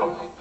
you.